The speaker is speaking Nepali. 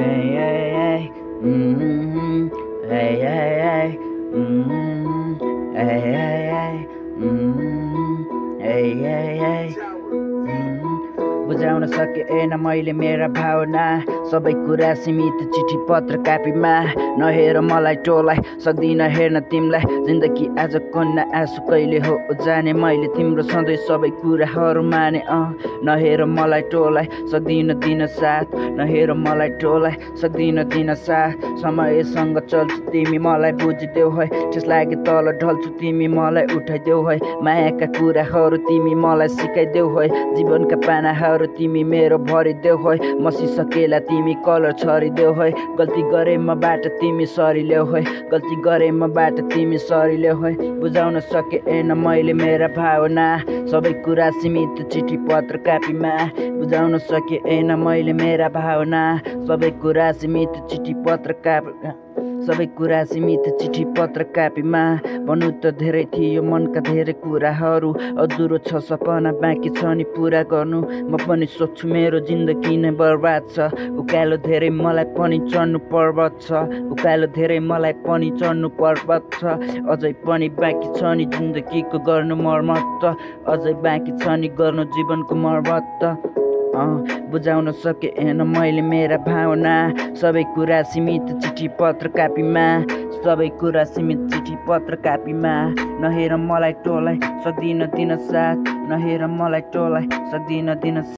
Hey, hey, hey. Mm-hmm. Hey, hey, hey. Mm-hmm. Hey, hey, hey. Mm-hmm. Hey, hey, hey. बुझाउन सकेन मैले मेरा भावना। सबै कुरा सीमित चिठी पत्र कापीमा। नहेर मलाई टोलाइ सक्दिनँ हेर्न तिमीलाई। जिन्दगी आज कन्या आँसु कहिले हो जाने? मैले तिम्रो सधैँ सबै कुराहरू माने। अँ नहेर मलाई टोलाइ सक्दिनँ दिन साथ। नहेर मलाई टोलाइ सक्दिनँ दिन साथ। समयसँग चल्छु तिमी मलाई बुझिदेऊ है। त्यस लागि तल ढल्छु तिमी मलाई उठाइदेऊ है। मायाका कुराहरू तिमी मलाई सिकाइदेऊ है। जीवनका पानाहरू तिमी मेरो भरिदेऊ है। मसिसकेला तिमी कलर छरिदेऊ है। गल्ती गरे मबाट तिमी सरिलेऊ है। गल्ती गरे मबाट तिमी सरिलेऊ है। बुझाउन सकेन मैले मेरा भावना। सबै कुरा सीमित चिठी पत्र कापीमा। बुझाउन सकेन मैले मेरा भावना। सबै कुरा सीमित चिठी पत्र काप सबै कुरा सीमित चिठी पत्र कापीमा। भन्नु त धेरै थियो मनका धेरै कुराहरू। अधुरो छ सपना बाँकी छ नि पुरा गर्नु। म पनि सोध्छु मेरो जिन्दगी नै बर्बाद छ। उकालो धेरै मलाई पनि चढ्नु पर्वत छ। उकालो धेरै मलाई पनि चढ्नु पर्वत छ। अझै पनि बाँकी छ नि जिन्दगीको गर्नु मर्मत। अझै बाँकी छ नि गर्नु जीवनको मर्मत। बुझाउन सकेन मैले मेरा भावना। सबै कुरा सीमित चिठी पत्र कापीमा। सबै कुरा सीमित चिठी पत्र कापीमा। नहेर मलाई टोलाइ सक्दिनँ दिन साथ। नहेर मलाई टोलाइ सक्दिनँ दिन